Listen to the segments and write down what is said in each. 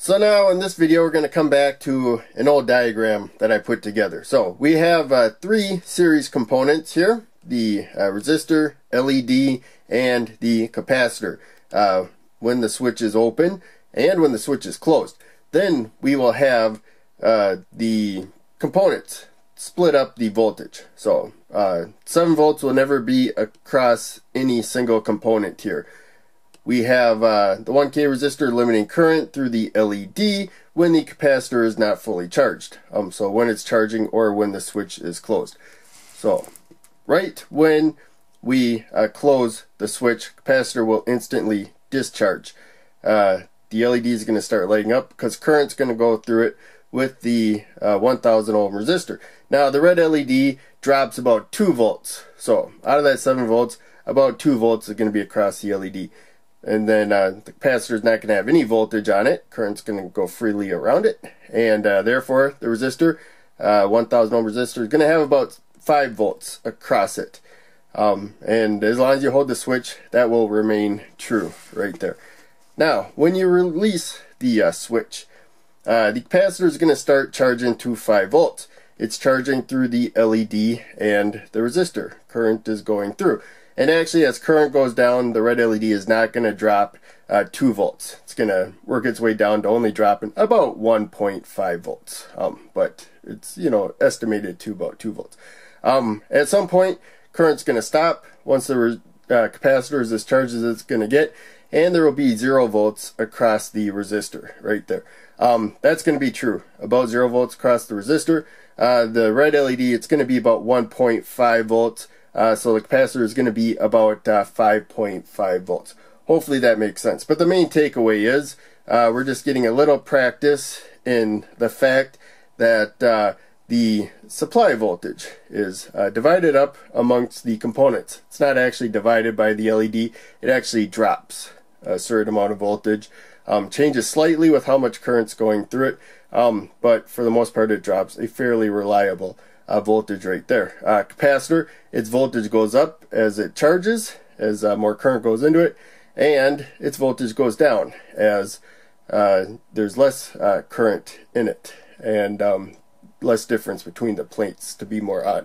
So now in this video we're going to come back to an old diagram that I put together. So we have uh, three series components here. The uh, resistor, LED, and the capacitor. Uh, when the switch is open and when the switch is closed. Then we will have uh, the components split up the voltage. So uh, 7 volts will never be across any single component here. We have uh, the 1K resistor limiting current through the LED when the capacitor is not fully charged. Um, so when it's charging or when the switch is closed. So right when we uh, close the switch, capacitor will instantly discharge. Uh, the LED is going to start lighting up because current's going to go through it with the uh, 1000 ohm resistor. Now the red LED drops about 2 volts. So out of that 7 volts, about 2 volts is going to be across the LED and then uh, the capacitor is not going to have any voltage on it. Current's going to go freely around it, and uh, therefore the resistor, uh, 1000 ohm resistor, is going to have about 5 volts across it. Um, and as long as you hold the switch, that will remain true right there. Now, when you release the uh, switch, uh, the capacitor is going to start charging to 5 volts. It's charging through the LED and the resistor. Current is going through. And actually, as current goes down, the red LED is not going to drop uh, 2 volts. It's going to work its way down to only dropping about 1.5 volts. Um, but it's, you know, estimated to about 2 volts. Um, at some point, current's going to stop once the uh, capacitor is as charged as it's going to get. And there will be 0 volts across the resistor right there. Um, that's going to be true. About 0 volts across the resistor. Uh, the red LED, it's going to be about 1.5 volts. Uh, so the capacitor is going to be about uh, 5.5 volts. Hopefully that makes sense. But the main takeaway is uh, we're just getting a little practice in the fact that uh, the supply voltage is uh, divided up amongst the components. It's not actually divided by the LED. It actually drops a certain amount of voltage. Um, changes slightly with how much current's going through it, um, but for the most part it drops a fairly reliable uh, voltage right there. Uh, capacitor, its voltage goes up as it charges, as uh, more current goes into it, and its voltage goes down as uh, there's less uh, current in it and um, less difference between the plates to be more uh,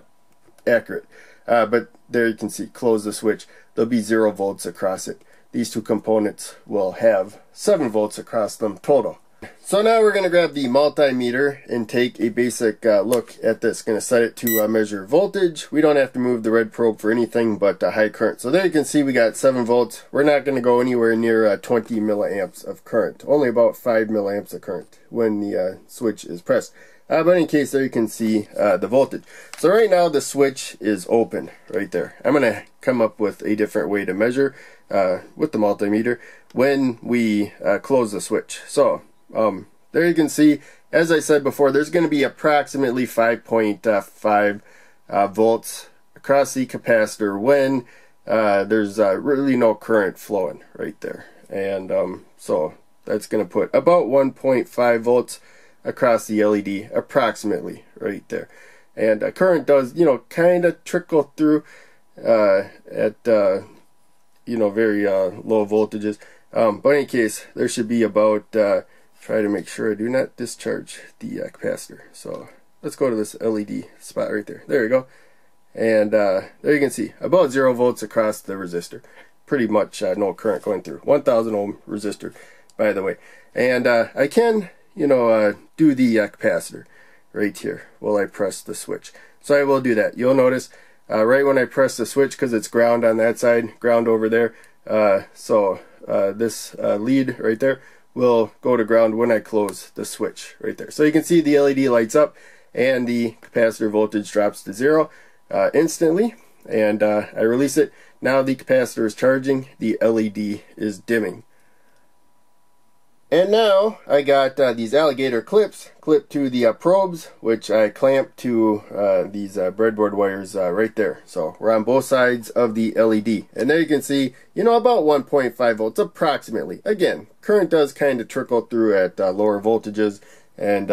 accurate. but there you can see, close the switch, there'll be zero volts across it. These two components will have 7 volts across them total. So now we're going to grab the multimeter and take a basic uh, look at this. Going to set it to uh, measure voltage. We don't have to move the red probe for anything but uh, high current. So there you can see we got 7 volts. We're not going to go anywhere near uh, 20 milliamps of current. Only about 5 milliamps of current when the uh, switch is pressed. Uh, but in case there you can see the voltage. So right now the switch is open right there. I'm going to come up with a different way to measure with the multimeter when we close the switch. So um, there you can see, as I said before, there's going to be approximately 5.5 uh, volts across the capacitor when uh, there's uh, really no current flowing right there. And um, so that's going to put about 1.5 volts across the LED approximately right there. And uh, current does, you know, kind of trickle through uh, at, uh, you know, very low voltages. Um, but in any case, there should be about try to make sure I do not discharge the uh, capacitor. So let's go to this LED spot right there. There you go. And uh, there you can see about zero volts across the resistor. Pretty much uh, no current going through. 1000 ohm resistor, by the way. And uh, I can, you know, uh, do the uh, capacitor right here while I press the switch. So I will do that. You'll notice right when I press the switch, because it's ground on that side, ground over there. so this lead right there will go to ground when I close the switch right there. So you can see the LED lights up and the capacitor voltage drops to zero uh, instantly and uh, I release it. Now the capacitor is charging, the LED is dimming. And now I got uh, these alligator clips clipped to the uh, probes, which I clamped to uh, these uh, breadboard wires uh, right there. So we're on both sides of the LED. And there you can see, you know, about 1.5 volts approximately. Again, current does kind of trickle through at uh, lower voltages and,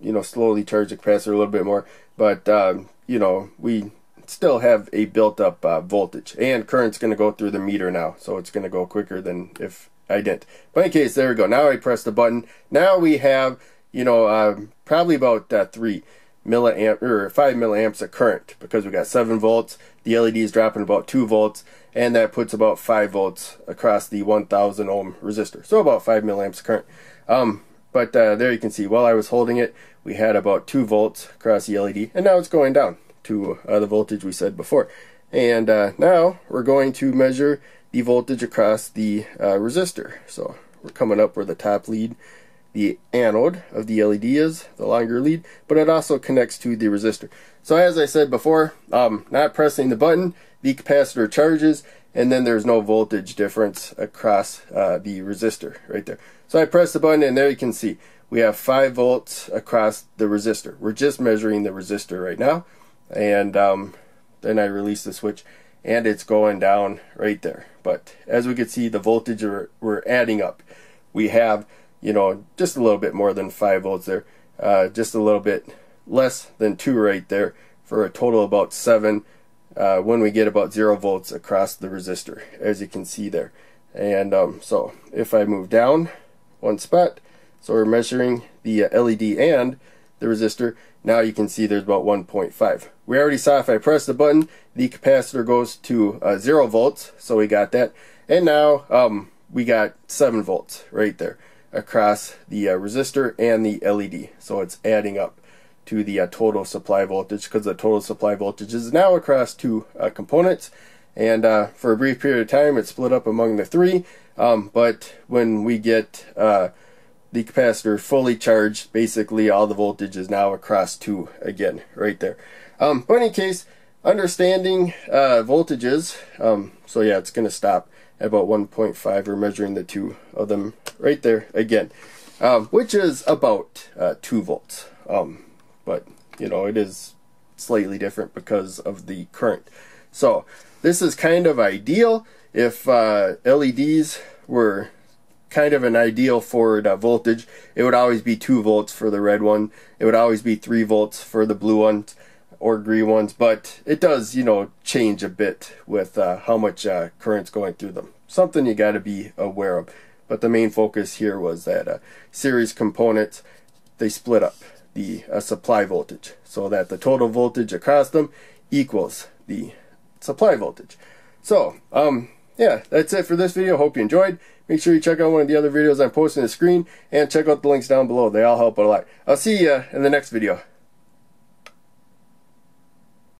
you know, slowly charge the capacitor a little bit more. But, um, you know, we still have a built up voltage. And current's going to go through the meter now. So it's going to go quicker than if I didn't. But in case, there we go. Now I press the button. Now we have, you know, uh, probably about uh, 3 milliamp or 5 milliamps of current because we got 7 volts. The LED is dropping about 2 volts and that puts about 5 volts across the 1000 ohm resistor. So about 5 milliamps current. Um, but uh, there you can see, while I was holding it, we had about 2 volts across the LED, and now it's going down to uh, the voltage we said before. And uh, now we're going to measure the voltage across the uh, resistor. So we're coming up where the top lead, the anode of the LED is, the longer lead, but it also connects to the resistor. So as I said before, um, not pressing the button, the capacitor charges, and then there's no voltage difference across uh, the resistor right there. So I press the button and there you can see we have 5 volts across the resistor. We're just measuring the resistor right now and um, then I release the switch and it's going down right there. But as we can see the voltage are, we're adding up. We have you know just a little bit more than 5 volts there. Uh, just a little bit less than 2 right there for a total about 7 uh, when we get about 0 volts across the resistor as you can see there. And um, so if I move down one spot. So we're measuring the uh, LED and the resistor. Now you can see there's about 1.5. We already saw if I press the button, the capacitor goes to uh, 0 volts, so we got that. And now um, we got 7 volts right there across the uh, resistor and the LED. So it's adding up to the uh, total supply voltage because the total supply voltage is now across two uh, components. And uh, for a brief period of time, it's split up among the three. Um, but when we get uh, the capacitor fully charged, basically all the voltage is now across 2 again, right there. Um, but in any case, understanding uh, voltages, um, so yeah, it's going to stop at about 1.5. We're measuring the two of them right there again, um, which is about uh, 2 volts. Um, but, you know, it is slightly different because of the current. So this is kind of ideal if uh, LEDs were kind of an ideal forward uh, voltage, it would always be 2 volts for the red one. It would always be 3 volts for the blue ones or green ones, but it does, you know, change a bit with uh, how much uh, current's going through them. Something you got to be aware of. But the main focus here was that uh, series components, they split up the uh, supply voltage so that the total voltage across them equals the supply voltage. So, um, yeah, that's it for this video. Hope you enjoyed. Make sure you check out one of the other videos I'm posting on the screen and check out the links down below. They all help a lot. I'll see you in the next video.